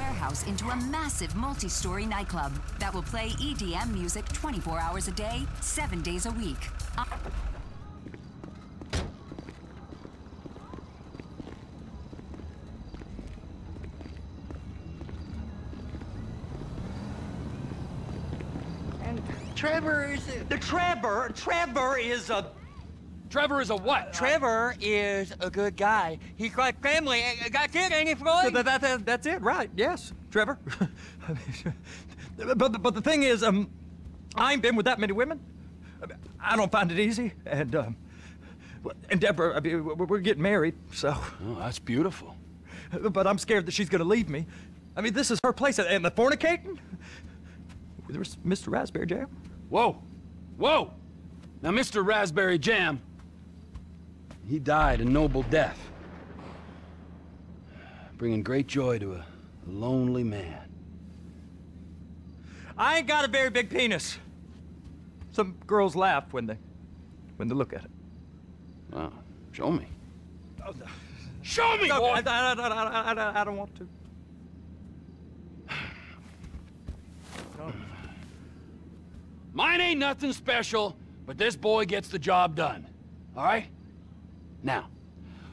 warehouse into a massive multi-story nightclub that will play EDM music 24 hours a day, 7 days a week. And Trevor is the Trevor. Trevor is a Trevor is a what? Trevor is a good guy. He's like family. Uh, That's it, ain't he, Floyd? That, that, that, that's it, right? Yes, Trevor. but, but but the thing is, um, I ain't been with that many women. I don't find it easy, and um, and Deborah, I mean, we're we're getting married, so. Oh, that's beautiful. But I'm scared that she's gonna leave me. I mean, this is her place, and the fornicating. There's Mr. Raspberry Jam. Whoa! Whoa! Now, Mr. Raspberry Jam, he died a noble death. Bringing great joy to a lonely man. I ain't got a very big penis. Some girls laugh when they when they look at it. Wow. Show me. Oh, no. Show me, No, boy! I, I, I, I, I, I don't want to. Mine ain't nothing special, but this boy gets the job done. All right? Now,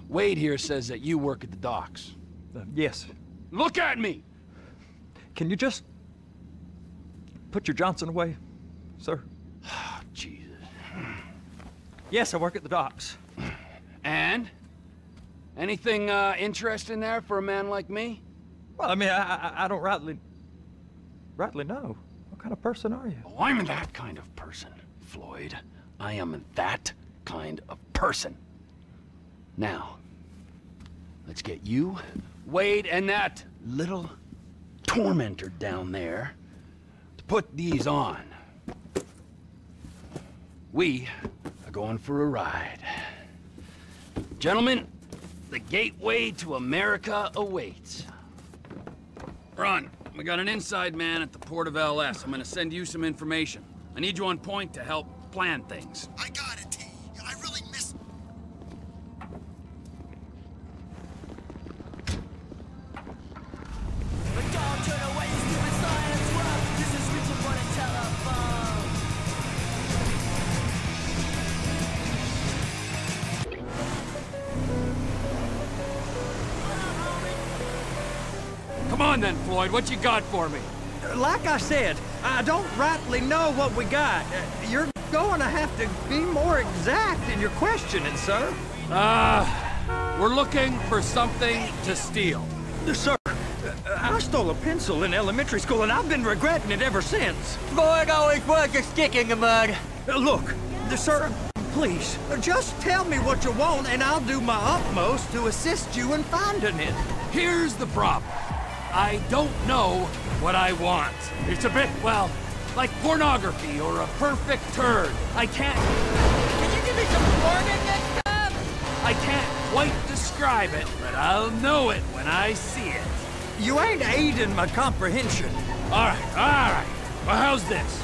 Wade here says that you work at the docks. Uh, yes. Look at me! Can you just put your Johnson away, sir? Oh, Jesus. Yes, I work at the docks. And? Anything uh, interesting there for a man like me? Well, I mean, I, I, I don't rightly, rightly know. What kind of person are you? Oh, I'm that kind of person, Floyd. I am that kind of person. Now, let's get you, Wade, and that little tormentor down there to put these on. We are going for a ride. Gentlemen, the gateway to America awaits. Ron, we got an inside man at the port of LS. I'm gonna send you some information. I need you on point to help plan things. I got Floyd, what you got for me? Like I said, I don't rightly know what we got. You're going to have to be more exact in your questioning, sir. Uh, we're looking for something to steal. Sir, I stole a pencil in elementary school, and I've been regretting it ever since. Floyd always was a stick in the mud. Uh, Look, sir, please, just tell me what you want, and I'll do my utmost to assist you in finding it. Here's the problem. I don't know what I want. It's a bit, well, like pornography or a perfect turd. I can't... Can you give me some warning next time? I can't quite describe it, but I'll know it when I see it. You ain't aiding my comprehension. All right, all right. Well, how's this?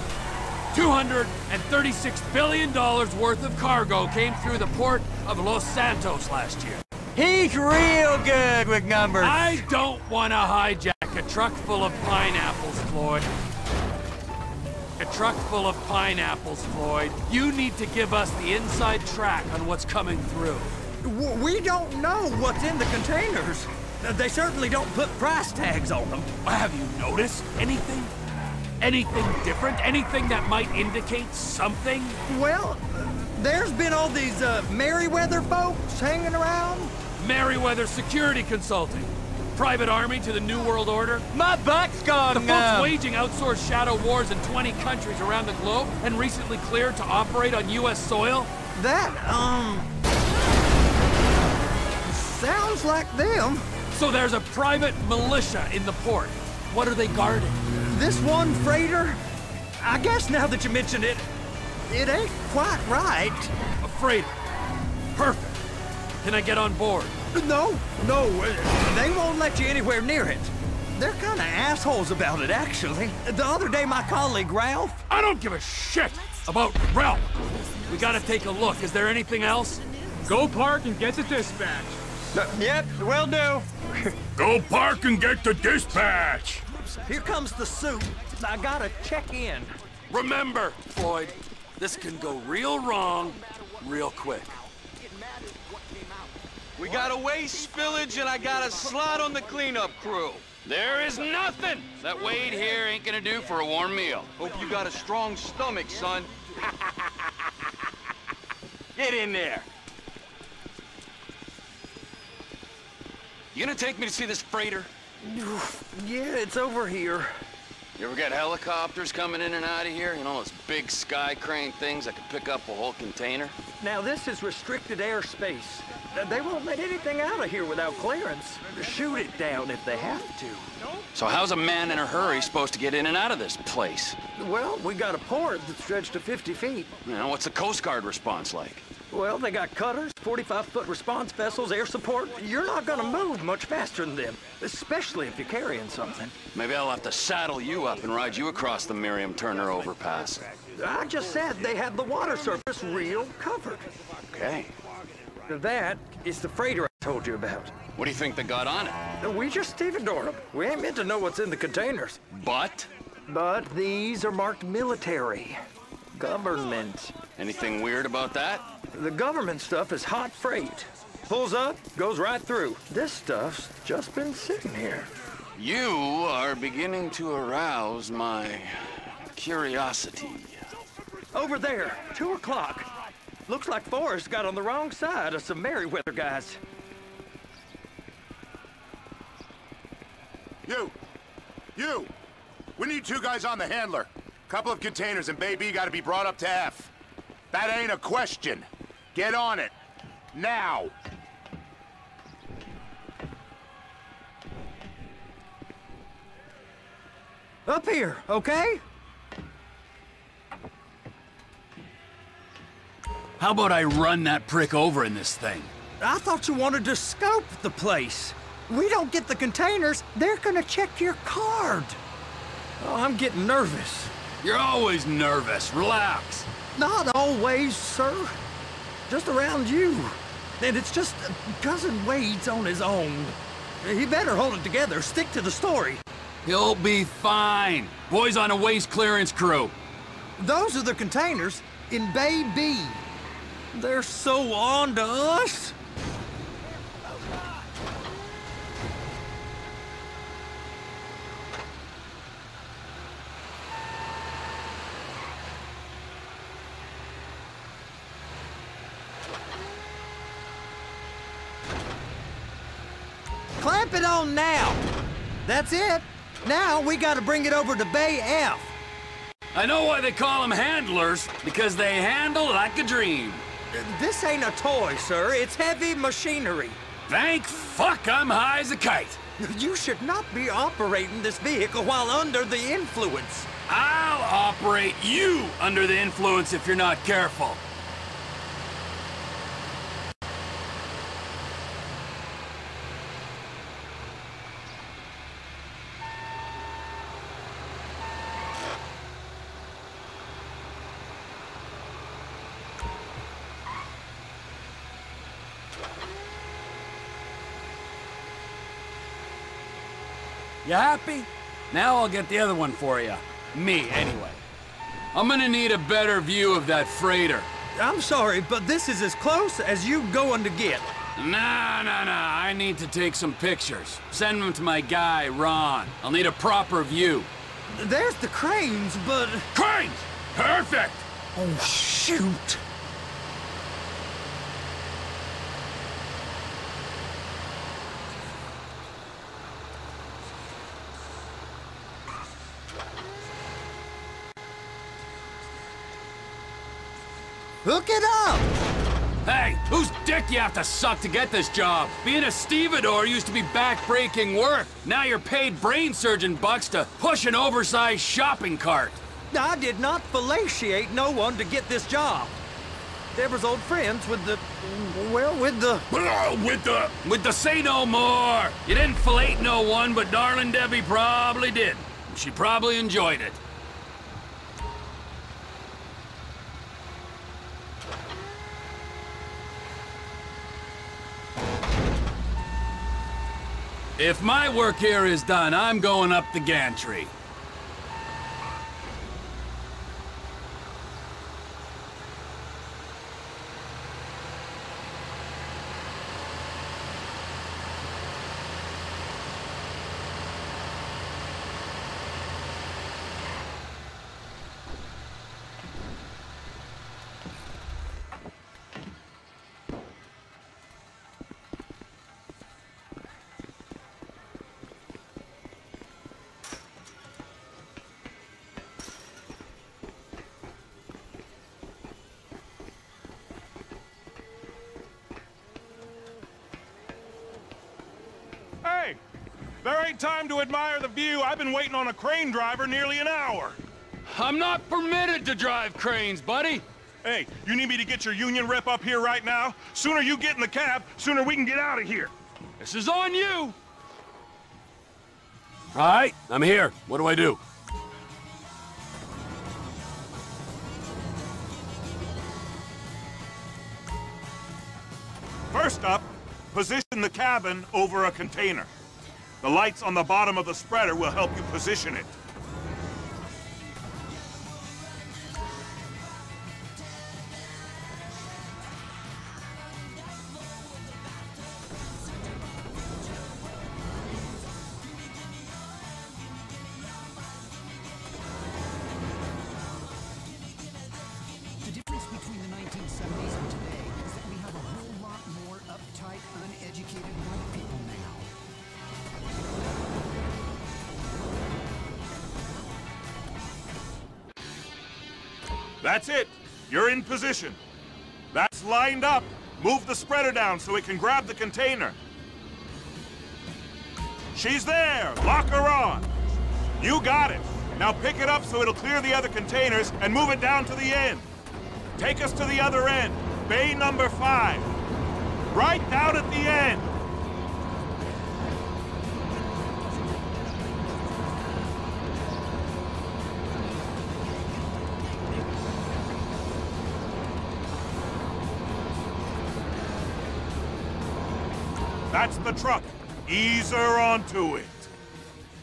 $236 billion worth of cargo came through the port of Los Santos last year. He's real good with numbers. I don't want to hijack a truck full of pineapples, Floyd. A truck full of pineapples, Floyd. You need to give us the inside track on what's coming through. We don't know what's in the containers. Uh, They certainly don't put price tags on them. Have you noticed anything? Anything different? Anything that might indicate something? Well, there's been all these uh, Merryweather folks hanging around. Merryweather Security Consulting. Private army to the New World Order. My butt's gone The folks numb. waging outsourced shadow wars in 20 countries around the globe and recently cleared to operate on U.S. soil. That, um... Sounds like them. So there's a private militia in the port. What are they guarding? This one freighter, I guess now that you mention it, it ain't quite right. A freighter. Perfect. Can I get on board? No, no, they won't let you anywhere near it. They're kind of assholes about it, actually. The other day, my colleague Ralph, I don't give a shit about Ralph. We gotta take a look. Is there anything else? Go park and get the dispatch. Uh, yep, will do. Go park and get the dispatch. Here comes the suit. I gotta check in. Remember, Floyd, this can go real wrong real quick. We got a waste spillage and I got a slot on the cleanup crew. There is nothing that Wade here ain't gonna do for a warm meal. Hope you got a strong stomach, son. Get in there. You gonna take me to see this freighter? Yeah, it's over here. You ever get helicopters coming in and out of here? You know, those big sky crane things that could pick up a whole container? Now, this is restricted airspace. They won't let anything out of here without clearance. Shoot it down if they have to. So how's a man in a hurry supposed to get in and out of this place? Well, we got a port that's stretched to 50 feet. Know, what's the Coast Guard response like? Well, they got cutters, 45-foot response vessels, air support. You're not gonna move much faster than them, especially if you're carrying something. Maybe I'll have to saddle you up and ride you across the Miriam Turner overpass. I just said they have the water surface real covered. Okay. That is the freighter I told you about. What do you think they got on it? We just stevedore them. We ain't meant to know what's in the containers. But? But these are marked military. Government. Anything weird about that? The government stuff is hot freight. Pulls up, goes right through. This stuff's just been sitting here. You are beginning to arouse my curiosity. Over there, two o'clock. Looks like Forrest got on the wrong side of some Merryweather guys. You! You! We need two guys on the handler. Couple of containers and Bay B gotta be brought up to F. That ain't a question. Get on it. Now! Up here, okay? How about I run that prick over in this thing? I thought you wanted to scope the place. We don't get the containers, they're gonna check your card. Oh, I'm getting nervous. You're always nervous. Relax. Not always, sir. Just around you. And it's just uh, Cousin Wade's on his own. He better hold it together, stick to the story. He'll be fine. Boys on a waste clearance crew. Those are the containers in Bay B. They're so on to us. Clamp it on now. That's it. Now we gotta bring it over to Bay F. I know why they call them handlers, because they handle like a dream. This ain't a toy, sir. It's heavy machinery. Thank fuck I'm high as a kite. You should not be operating this vehicle while under the influence. I'll operate you under the influence if you're not careful. You happy? Now I'll get the other one for you. Me, anyway. I'm gonna need a better view of that freighter. I'm sorry, but this is as close as you going to get. Nah, nah, nah. I need to take some pictures. Send them to my guy, Ron. I'll need a proper view. There's the cranes, but... Cranes! Perfect! Oh, shoot. Hook it up! Hey, whose dick you have to suck to get this job? Being a stevedore used to be back-breaking work. Now you're paid brain surgeon bucks to push an oversized shopping cart. I did not fellatiate no one to get this job. Deborah's old friends with the... well, with the... with the... With the say no more! You didn't fillet no one, but darling Debbie probably did. She probably enjoyed it. If my work here is done, I'm going up the gantry. There ain't time to admire the view. I've been waiting on a crane driver nearly an hour. I'm not permitted to drive cranes, buddy. Hey, you need me to get your union rep up here right now? Sooner you get in the cab, sooner we can get out of here. This is on you. All right, I'm here. What do I do? First up, position the cabin over a container. The lights on the bottom of the spreader will help you position it. In position. That's lined up. Move the spreader down so it can grab the container. She's there. Lock her on. You got it. Now pick it up so it'll clear the other containers and move it down to the end. Take us to the other end. Bay number five. Right down at the end. That's the truck. Ease her onto it.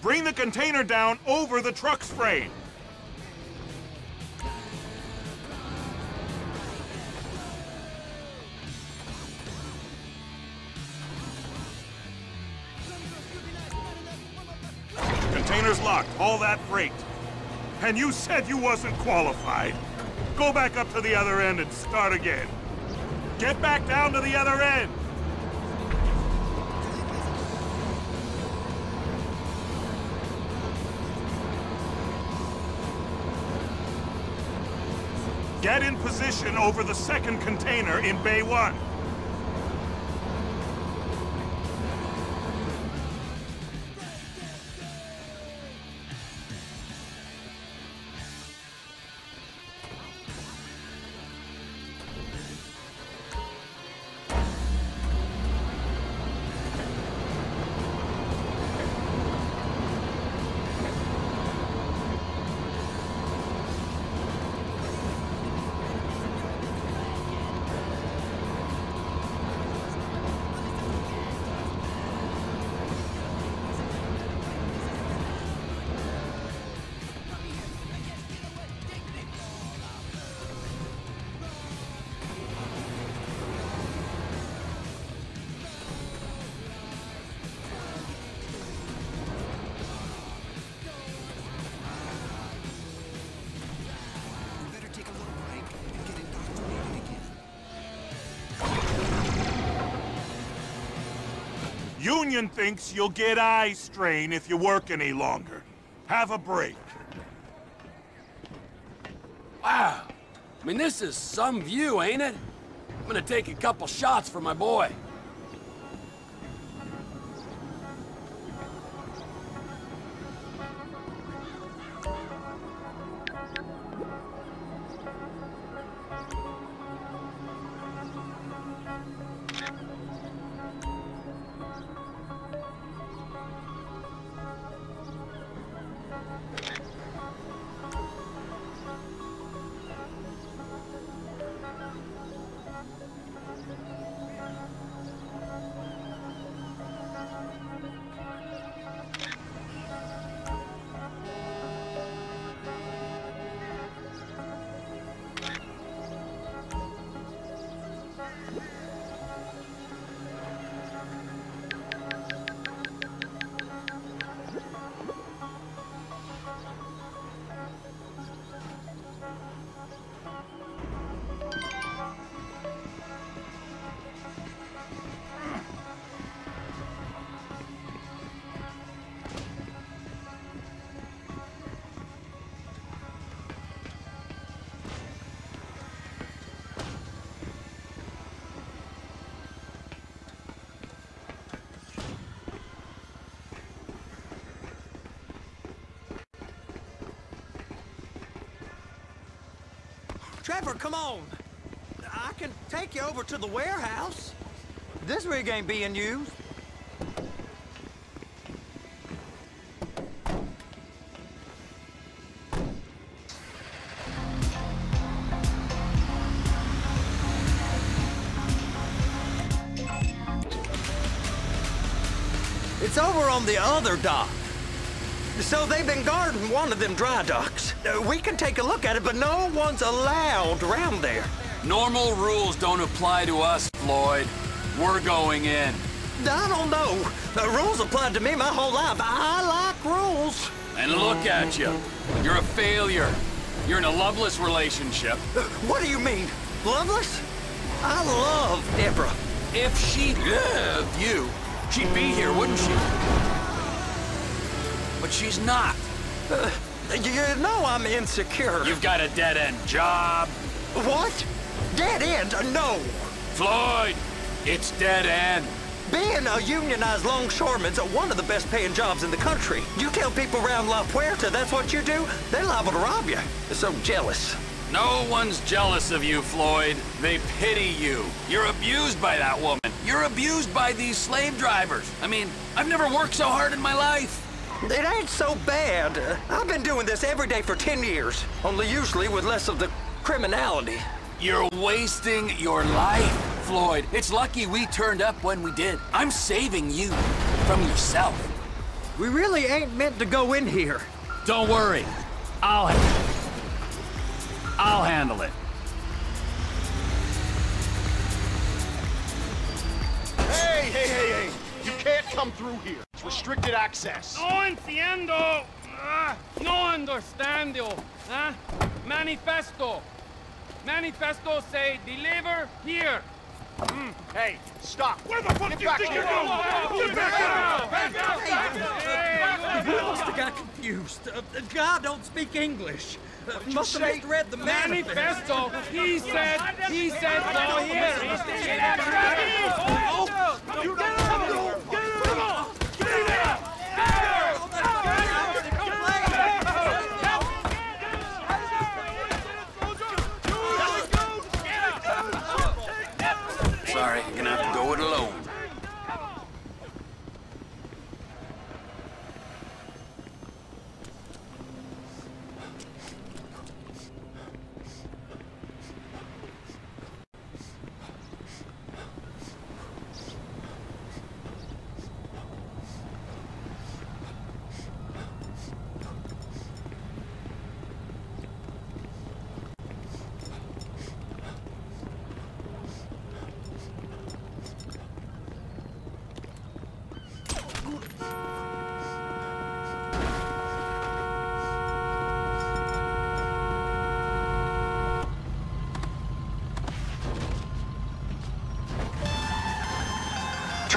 Bring the container down over the truck's frame. Container's locked. All that freight. And you said you wasn't qualified. Go back up to the other end and start again. Get back down to the other end. Get in position over the second container in Bay 1. Union thinks you'll get eye strain if you work any longer. Have a break. Wow. I mean, this is some view, ain't it? I'm gonna take a couple shots for my boy. Come on. I can take you over to the warehouse. This rig ain't being used. It's over on the other dock. So they've been guarding one of them dry docks. We can take a look at it, but no one's allowed around there. Normal rules don't apply to us, Floyd. We're going in. I don't know. The rules applied to me my whole life. I like rules. And look at you. You're a failure. You're in a loveless relationship. What do you mean? Loveless? I love Deborah. If she loved you, she'd be here, wouldn't she? But she's not. Uh, you know I'm insecure. You've got a dead-end job. What? Dead end? Uh, No. Floyd, it's dead end. Being a unionized longshoreman's one of the best paying jobs in the country. You tell people around La Puerta that's what you do, they're liable to rob you. They're so jealous. No one's jealous of you, Floyd. They pity you. You're abused by that woman. You're abused by these slave drivers. I mean, I've never worked so hard in my life. It ain't so bad. I've been doing this every day for 10 years, only usually with less of the criminality. You're wasting your life, Floyd. It's lucky we turned up when we did. I'm saving you from yourself. We really ain't meant to go in here. Don't worry. I'll handle it. I'll handle it. Hey, hey, hey, hey! You can't come through here. It's restricted access. No entiendo. Ah, no understando. Huh? Manifesto. Manifesto say deliver here. Mm. Hey, stop. Where the fuck Get do you think you're going? Get back here. Back out! Back out! Must have got confused. Uh, the guy don't speak English. Uh, must have misread the manifest. Manifesto. He said. He said go here. Oh, you get out! Get out! Get out! Sorry, you're gonna have to go it alone.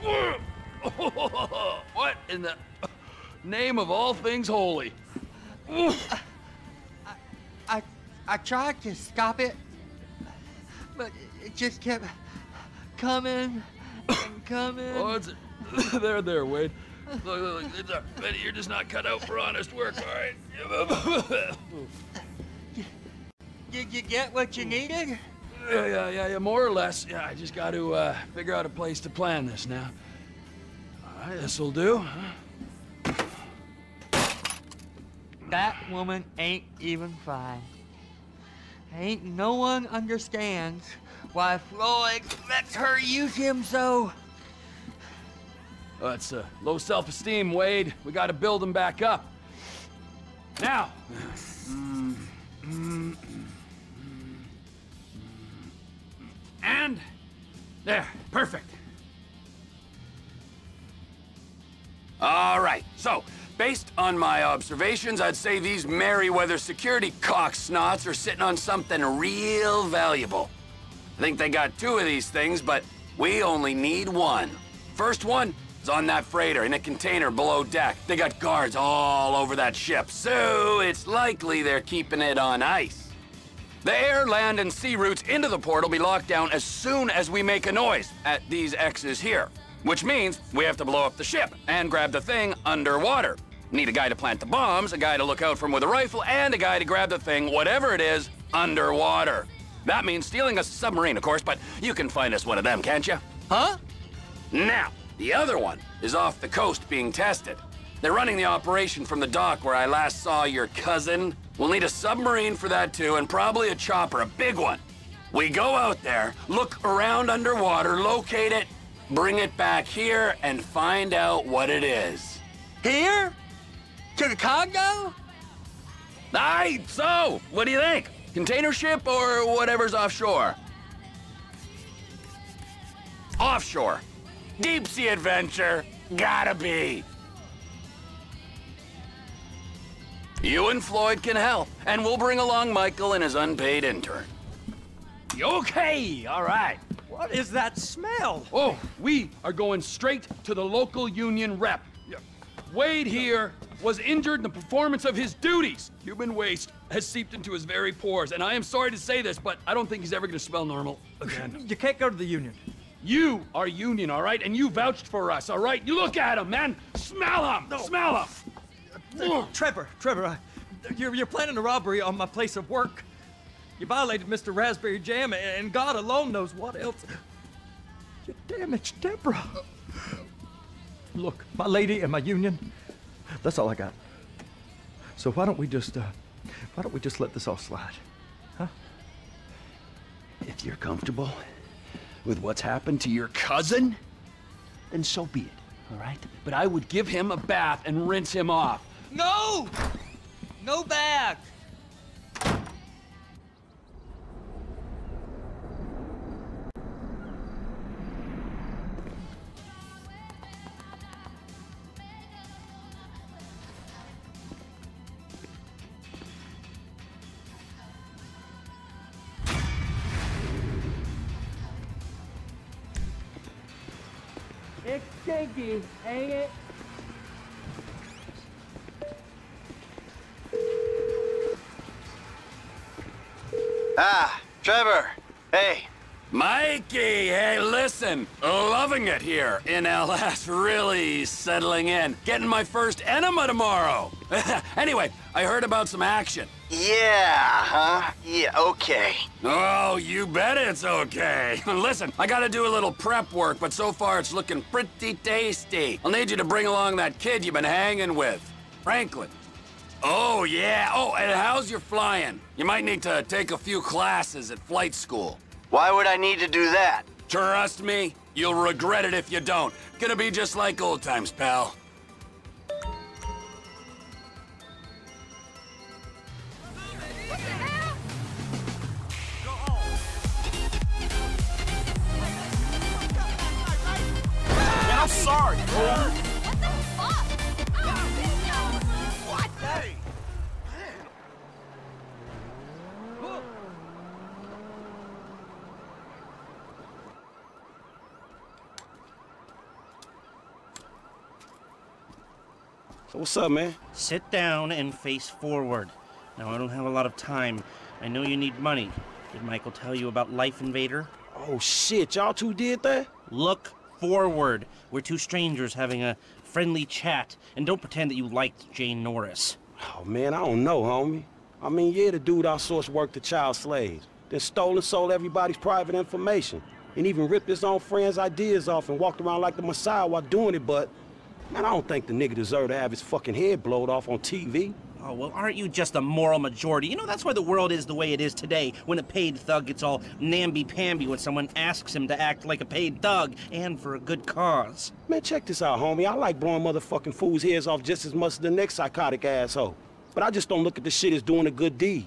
what in the name of all things holy? I, I tried to stop it, but it just kept coming and coming. Oh, it's there, there, Wade. Look, look, look, it's Betty, you're just not cut out for honest work, all right? Did you get what you needed? Yeah, yeah, yeah, yeah, more or less. Yeah, I just got to uh, figure out a place to plan this now. All right, this'll do. huh? That woman ain't even fine. Ain't no one understands why Floyd lets her use him so. Oh, it's uh, low self-esteem, Wade. We got to build him back up. Now. There, perfect. All right, so, based on my observations, I'd say these Merryweather security cocksnots are sitting on something real valuable. I think they got two of these things, but we only need one. First one is on that freighter in a container below deck. They got guards all over that ship, so it's likely they're keeping it on ice. The air, land, and sea routes into the port will be locked down as soon as we make a noise at these X's here. Which means we have to blow up the ship and grab the thing underwater. Need a guy to plant the bombs, a guy to look out from with a rifle, and a guy to grab the thing, whatever it is, underwater. That means stealing a submarine, of course, but you can find us one of them, can't you? Huh? Now, the other one is off the coast being tested. They're running the operation from the dock where I last saw your cousin. We'll need a submarine for that too, and probably a chopper, a big one. We go out there, look around underwater, locate it, bring it back here, and find out what it is. Here? To the Congo? Aye, so, what do you think? Container ship or whatever's offshore? Offshore. Deep sea adventure. Gotta be. You and Floyd can help, and we'll bring along Michael and his unpaid intern. Okay, all right. What is that smell? Oh, we are going straight to the local union rep. Wade here was injured in the performance of his duties. Human waste has seeped into his very pores, and I am sorry to say this, but I don't think he's ever gonna smell normal again. You can't go to the union. You are union, all right? And you vouched for us, all right? You look at him, man. Smell him. Smell him. Uh, Trevor, Trevor, I, you're, you're planning a robbery on my place of work. You violated Mr. Raspberry Jam, and God alone knows what else. You damaged Deborah. Look, my lady and my union, that's all I got. So why don't we just, uh, why don't we just let this all slide? Huh? If you're comfortable with what's happened to your cousin, then so be it, all right? But I would give him a bath and rinse him off. No! No bag! Trevor. Hey. Mikey, hey, listen. Loving it here in LS. Really settling in. Getting my first enema tomorrow. anyway, I heard about some action. Yeah, huh? Yeah, okay. Oh, you bet it's okay. Listen, I gotta do a little prep work, but so far it's looking pretty tasty. I'll need you to bring along that kid you've been hanging with, Franklin. Oh, yeah. Oh, and how's your flying? You might need to take a few classes at flight school. Why would I need to do that? Trust me, you'll regret it if you don't. Gonna be just like old times, pal. Man, I'm sorry, fool. What's up, man? Sit down and face forward. Now, I don't have a lot of time. I know you need money. Did Michael tell you about Life Invader? Oh shit, y'all two did that? Look forward. We're two strangers having a friendly chat, and don't pretend that you liked Jay Norris. Oh, man, I don't know, homie. I mean, yeah, the dude outsourced work to child slaves, then stole and sold everybody's private information, and even ripped his own friends' ideas off and walked around like the Messiah while doing it, but, man, I don't think the nigga deserved to have his fucking head blowed off on TV. Oh, well, aren't you just a moral majority? You know, that's why the world is the way it is today, when a paid thug gets all namby-pamby when someone asks him to act like a paid thug, and for a good cause. Man, check this out, homie. I like blowing motherfucking fools' heads off just as much as the next psychotic asshole. But I just don't look at the shit as doing a good deed.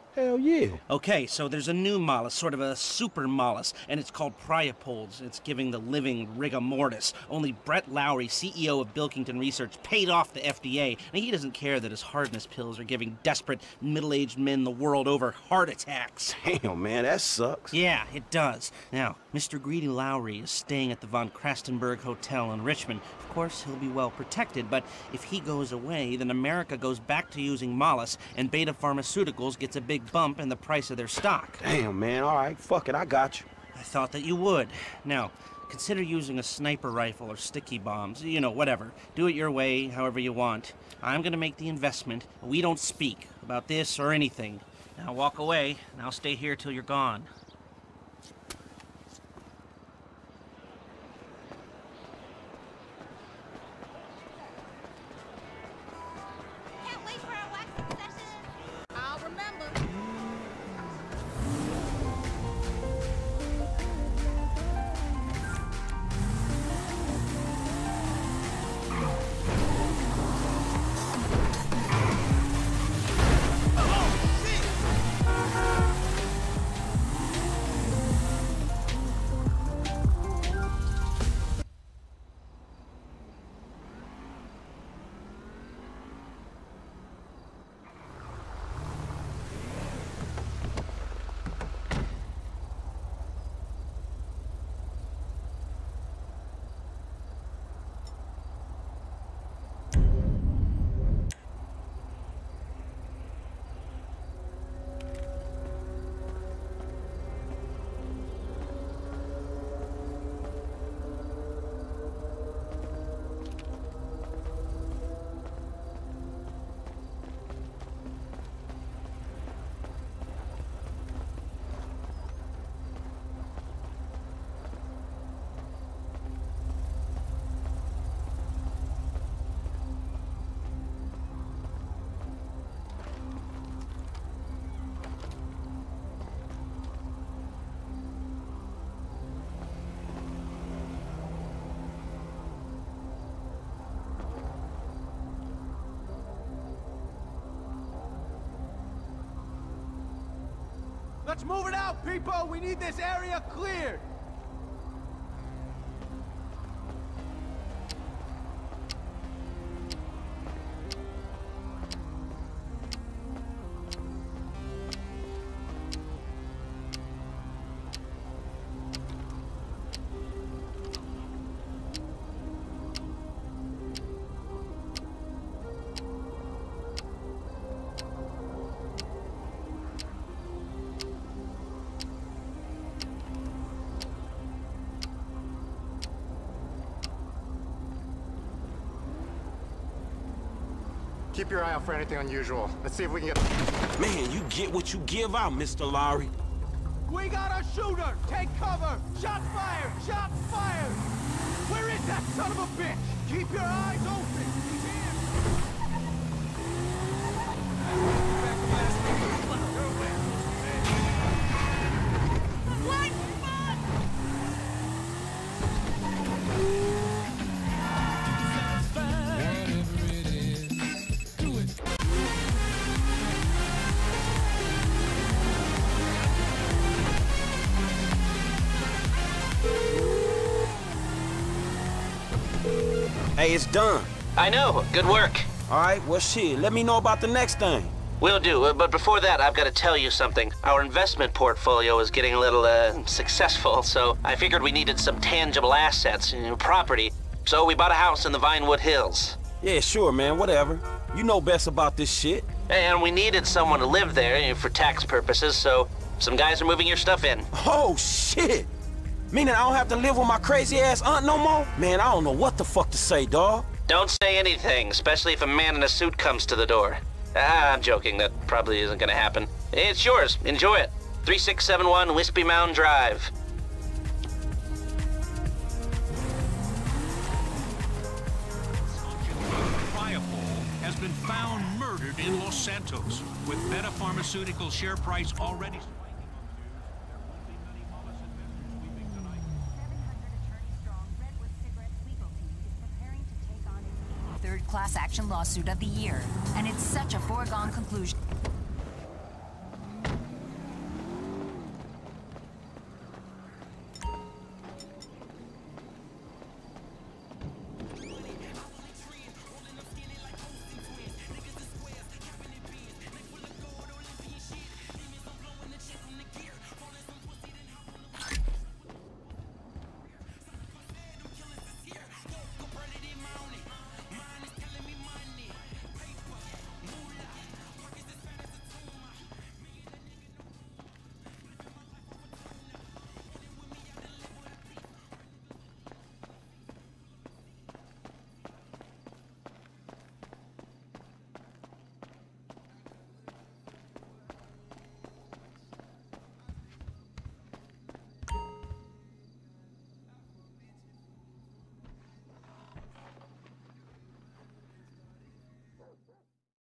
Hell yeah. Okay, so there's a new Mollis, sort of a super Mollis, and it's called Priapods. It's giving the living rigor mortis. Only Brett Lowrey, CEO of Bilkinton Research, paid off the FDA, and he doesn't care that his hardness pills are giving desperate middle-aged men the world over heart attacks. Damn, man, that sucks. Yeah, it does. Now, Mr. Greedy Lowrey is staying at the Von Crastenburg Hotel in Richman. Of course, he'll be well protected, but if he goes away, then America goes back to using Mollis, and Betta Pharmaceuticals gets a big bump in the price of their stock. Damn, man, all right, fuck it, I got you. I thought that you would. Now, consider using a sniper rifle or sticky bombs. You know, whatever. Do it your way, however you want. I'm gonna make the investment. We don't speak about this or anything. Now walk away, and I'll stay here till you're gone. Let's move it out, people! We need this area cleared! Keep your eye out for anything unusual. Let's see if we can get... Man, you get what you give out, Mr. Lowrey. We got a shooter! Take cover! Shots fired! Shots fired! Where is that son of a bitch? Keep your eyes open! Hey, it's done. I know. Good work. All right, well, shit, let me know about the next thing. Will do, uh, but before that, I've got to tell you something. Our investment portfolio is getting a little, uh, successful, so I figured we needed some tangible assets, you know, property. So we bought a house in the Vinewood Hills. Yeah, sure, man, whatever. You know best about this shit. And we needed someone to live there you know, for tax purposes, so some guys are moving your stuff in. Oh, shit! Meaning I don't have to live with my crazy ass aunt no more? Man, I don't know what the fuck to say, dawg. Don't say anything, especially if a man in a suit comes to the door. Ah, I'm joking. That probably isn't gonna happen. It's yours. Enjoy it. 3671 Whispymound Drive. Priapol has been found murdered in Los Santos, with Betta Pharmaceutical share price already. Third class action lawsuit of the year. And it's such a foregone conclusion.